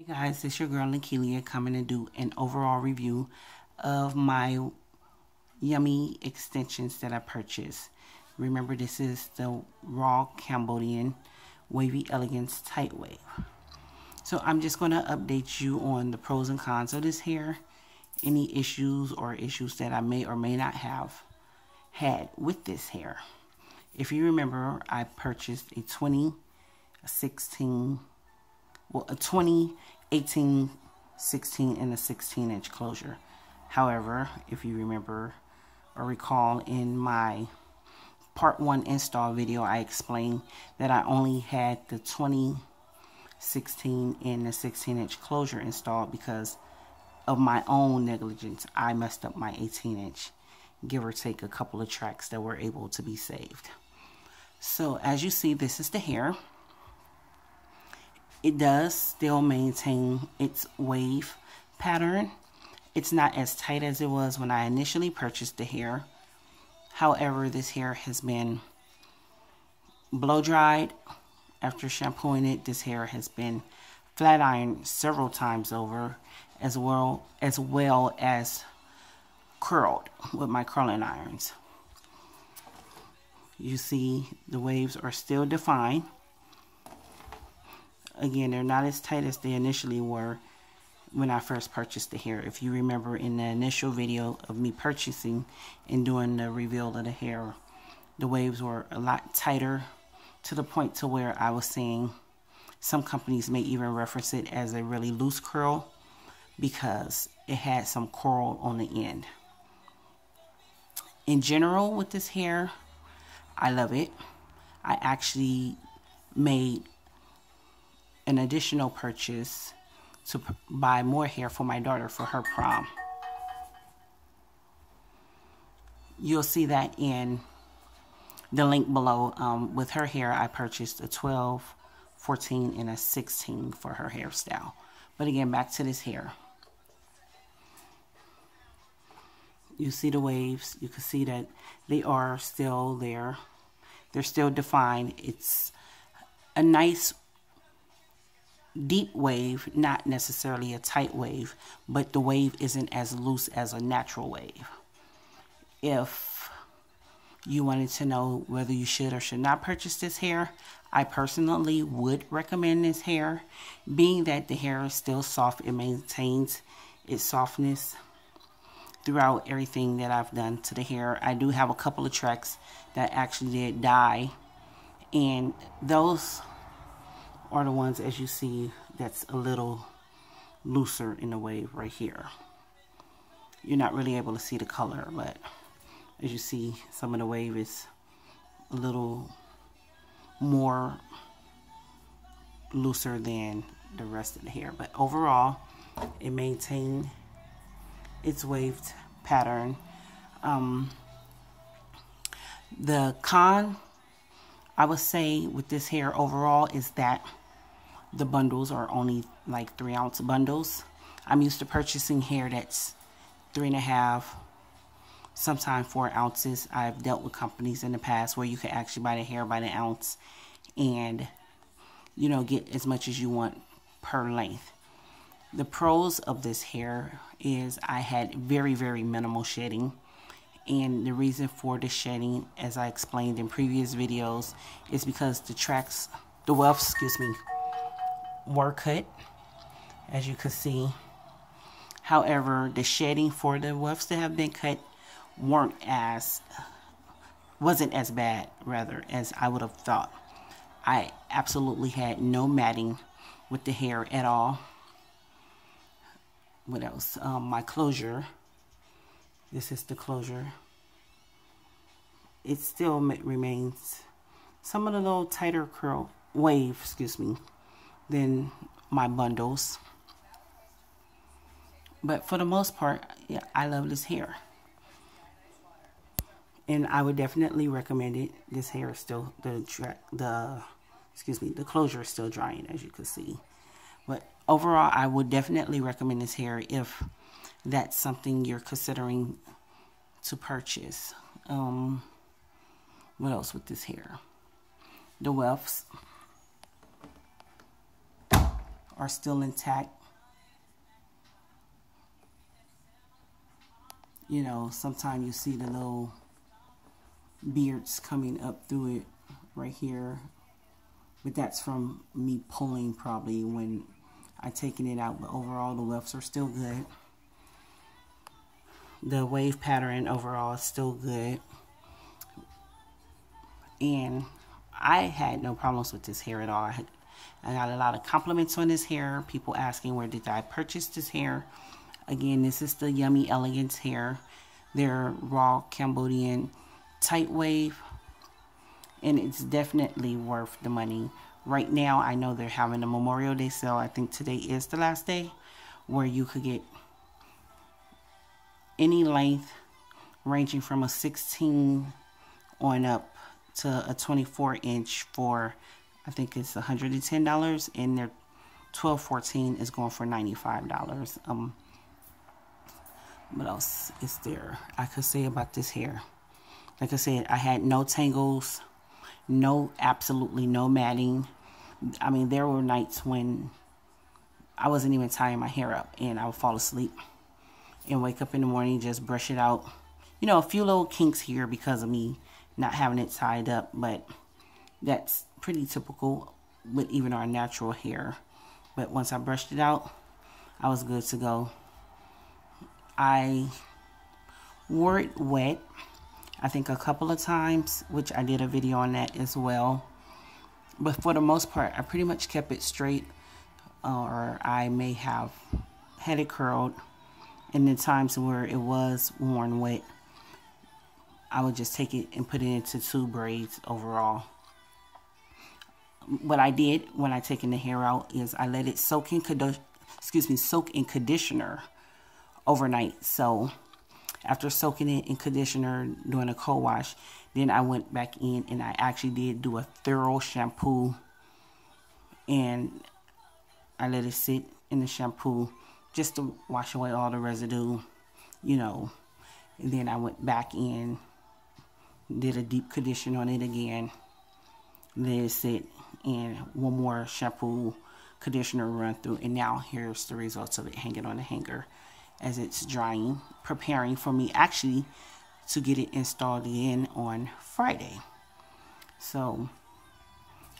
Hey guys, it's your girl Nkelela coming to do an overall review of my yummy extensions that I purchased. Remember this is the Raw Cambodian Wavy Elegance Tight Wave. So I'm just going to update you on the pros and cons of this hair, any issues or issues that I may or may not have had with this hair. If you remember, I purchased a 2016 well, a 20, 18, 16, and a 16 inch closure. However, if you remember or recall in my part one install video, I explained that I only had the 20, 16, and the 16 inch closure installed because of my own negligence. I messed up my 18 inch, give or take a couple of tracks that were able to be saved. So as you see, this is the hair it does still maintain its wave pattern. It's not as tight as it was when I initially purchased the hair. However, this hair has been blow dried after shampooing it. This hair has been flat ironed several times over as well as well as curled with my curling irons. You see the waves are still defined. Again, they're not as tight as they initially were when I first purchased the hair. If you remember in the initial video of me purchasing and doing the reveal of the hair, the waves were a lot tighter to the point to where I was saying some companies may even reference it as a really loose curl because it had some curl on the end. In general with this hair, I love it. I actually made an additional purchase to buy more hair for my daughter for her prom. You'll see that in the link below. Um, with her hair, I purchased a 12, 14, and a 16 for her hairstyle. But again, back to this hair. You see the waves. You can see that they are still there. They're still defined. It's a nice deep wave, not necessarily a tight wave, but the wave isn't as loose as a natural wave. If you wanted to know whether you should or should not purchase this hair, I personally would recommend this hair, being that the hair is still soft, it maintains its softness throughout everything that I've done to the hair. I do have a couple of tracks that actually did dye, and those are the ones as you see that's a little looser in the wave right here. You're not really able to see the color, but as you see, some of the wave is a little more looser than the rest of the hair. But overall, it maintained its waved pattern. Um, the con, I would say, with this hair overall is that the bundles are only like three ounce bundles. I'm used to purchasing hair that's three and a half, sometimes four ounces. I've dealt with companies in the past where you can actually buy the hair by the ounce and, you know, get as much as you want per length. The pros of this hair is I had very, very minimal shedding. And the reason for the shedding, as I explained in previous videos, is because the tracks, the wefts, excuse me, were cut, as you can see. However, the shedding for the wefts that have been cut weren't as, wasn't as bad, rather, as I would have thought. I absolutely had no matting with the hair at all. What else? Um, my closure. This is the closure. It still remains some of the little tighter curl wave, excuse me, than my bundles. But for the most part, yeah, I love this hair. And I would definitely recommend it. This hair is still, the, the excuse me, the closure is still drying as you can see. But overall, I would definitely recommend this hair if that's something you're considering to purchase. Um, what else with this hair? The wefts are still intact. You know, sometimes you see the little beards coming up through it right here. But that's from me pulling probably when I taken it out. But overall, the wefts are still good. The wave pattern overall is still good. And I had no problems with this hair at all. I, I got a lot of compliments on this hair. People asking where did I purchase this hair. Again, this is the Yummy Elegance hair. They're raw Cambodian tight wave. And it's definitely worth the money. Right now, I know they're having a Memorial Day sale. I think today is the last day where you could get any length ranging from a 16 on up to a 24 inch for I think it's $110 and their 1214 is going for $95 um what else is there I could say about this hair? Like I said I had no tangles no absolutely no matting. I mean there were nights when I wasn't even tying my hair up and I would fall asleep and wake up in the morning just brush it out. You know a few little kinks here because of me not having it tied up, but that's pretty typical with even our natural hair. But once I brushed it out, I was good to go. I wore it wet, I think a couple of times, which I did a video on that as well. But for the most part, I pretty much kept it straight, uh, or I may have had it curled. And the times where it was worn wet, I would just take it and put it into two braids overall. What I did when I taken the hair out is I let it soak in excuse me soak in conditioner overnight. So after soaking it in conditioner doing a cold wash, then I went back in and I actually did do a thorough shampoo and I let it sit in the shampoo just to wash away all the residue, you know. And then I went back in did a deep condition on it again let it sit and one more shampoo conditioner run through and now here's the results of it hanging on the hanger as it's drying preparing for me actually to get it installed in on Friday. So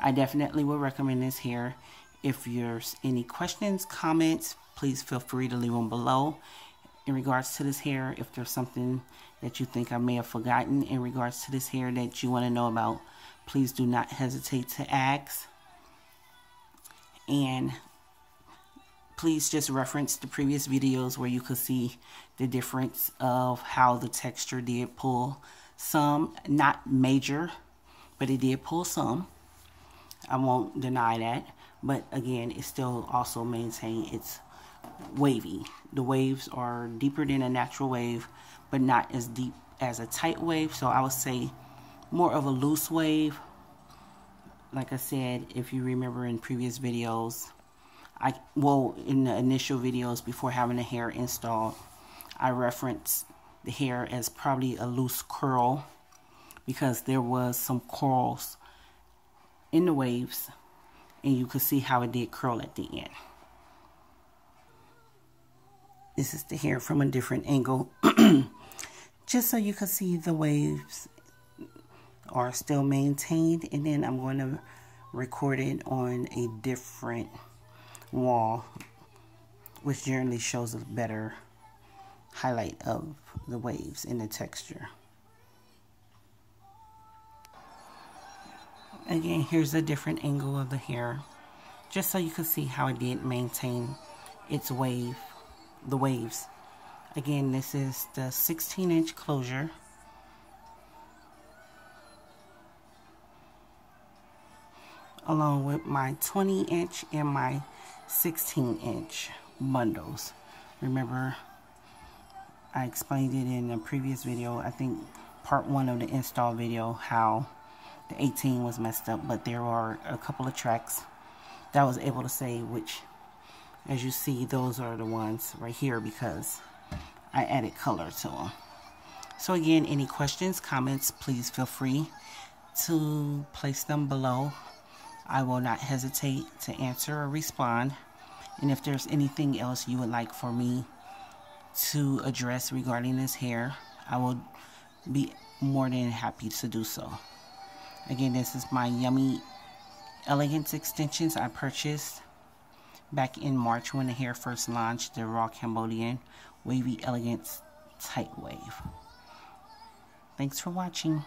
I definitely would recommend this here. If there's any questions comments please feel free to leave them below. In regards to this hair if there's something that you think I may have forgotten in regards to this hair that you want to know about, please do not hesitate to ask. And please just reference the previous videos where you could see the difference of how the texture did pull some, not major, but it did pull some. I won't deny that. But again, it still also maintain its wavy. The waves are deeper than a natural wave, but not as deep as a tight wave. So I would say more of a loose wave. Like I said, if you remember in previous videos, I well in the initial videos before having the hair installed, I referenced the hair as probably a loose curl because there was some curls in the waves and you could see how it did curl at the end. This is the hair from a different angle. just so you can see the waves are still maintained and then I'm going to record it on a different wall which generally shows a better highlight of the waves and the texture. Again, here's a different angle of the hair just so you can see how it did maintain its wave, the waves Again, this is the 16 inch closure. Along with my 20 inch and my 16 inch bundles. Remember, I explained it in a previous video, I think part one of the install video, how the 18 was messed up, but there are a couple of tracks that I was able to say which, as you see, those are the ones right here because I added color to them. So again, any questions, comments, please feel free to place them below. I will not hesitate to answer or respond. And if there's anything else you would like for me to address regarding this hair, I will be more than happy to do so. Again, this is my Yummy Elegance extensions I purchased back in March when the hair first launched the Raw Cambodian Wavy Elegance Tight Wave. Thanks for watching.